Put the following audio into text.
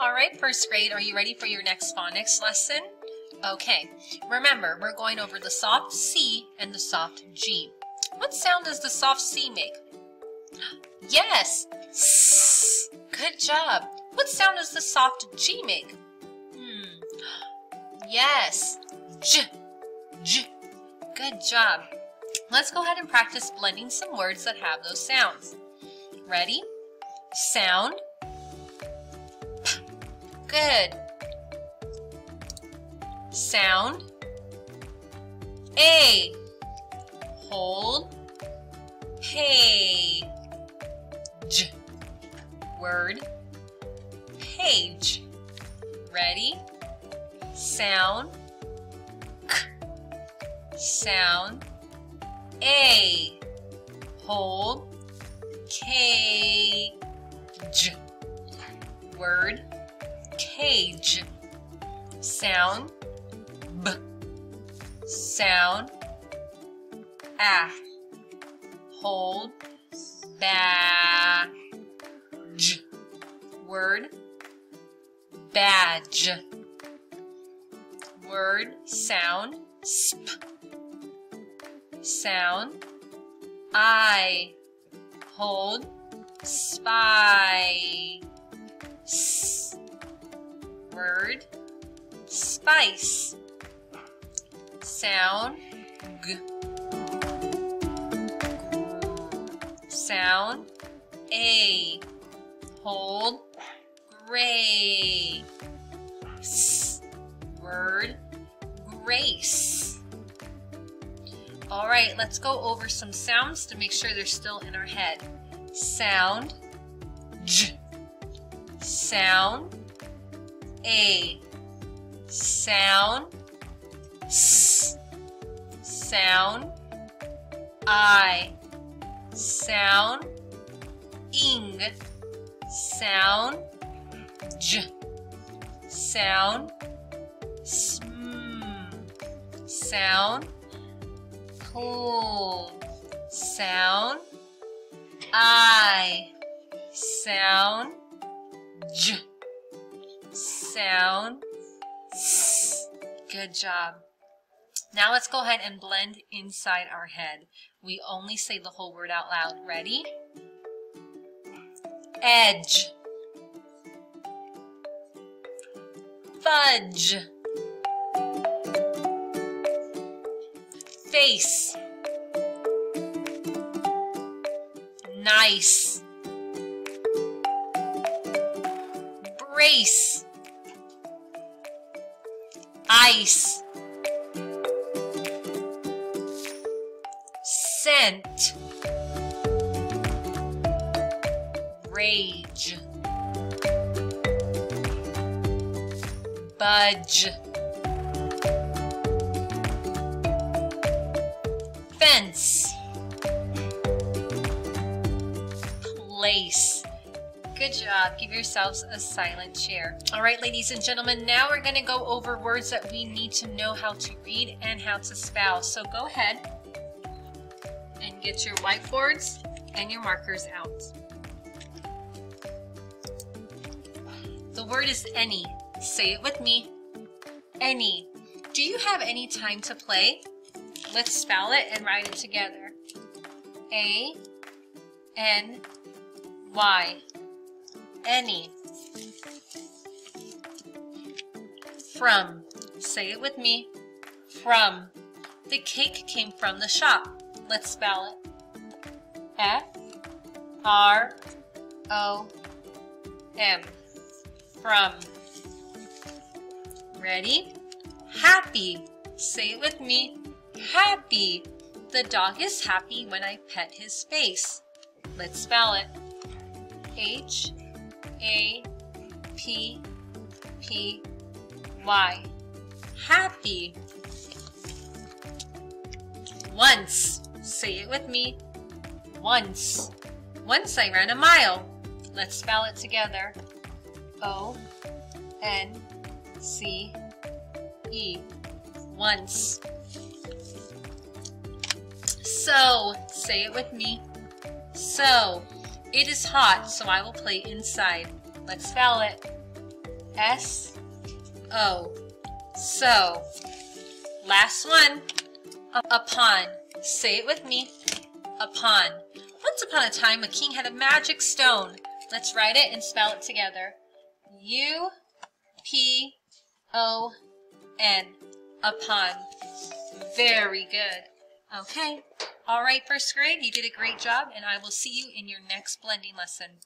All right, first grade, are you ready for your next phonics lesson? Okay, remember, we're going over the soft C and the soft G. What sound does the soft C make? Yes! S. Good job. What sound does the soft G make? Hmm. Yes. J. J. Good job. Let's go ahead and practice blending some words that have those sounds. Ready? Sound. Good. Sound. A. Hold. Page. Word. Page. Ready? Sound. K. Sound. A. Hold. Cage. Word. Cage. Sound. B. Sound. Ah. Hold. Badge. Word. Badge. Word. Sound. Sp. Sound. I. Hold. Spy. S. Word. Spice. Sound. G. Sound. A. Hold. Gray. S. Word. Grace. All right, let's go over some sounds to make sure they're still in our head. Sound. J. Sound. A. Sound. S. Sound. I. Sound. Ing. Sound. J. Sound. Sm. Sound. Cold. Sound. I. Sound. J. Sound. Good job. Now let's go ahead and blend inside our head. We only say the whole word out loud. Ready? Edge. Fudge. Face. Nice. Brace. Ice. Scent. Rage. Budge. Fence. Place. Good job. Give yourselves a silent chair. All right, ladies and gentlemen, now we're going to go over words that we need to know how to read and how to spell. So go ahead and get your whiteboards and your markers out. The word is any. Say it with me. Any. Do you have any time to play? Let's spell it and write it together. A N Y. Any. From. Say it with me. From. The cake came from the shop. Let's spell it. F R O M. From. Ready? Happy. Say it with me. Happy. The dog is happy when I pet his face. Let's spell it. H A P P Y. Happy. Once. Say it with me. Once. Once I ran a mile. Let's spell it together. O N C E. Once. So, say it with me. So, it is hot, so I will play inside. Let's spell it. S O. So, last one. Upon. Say it with me. Upon. Once upon a time, a king had a magic stone. Let's write it and spell it together. U P O N. Upon. Very good. Okay. All right, first grade, you did a great job, and I will see you in your next blending lesson.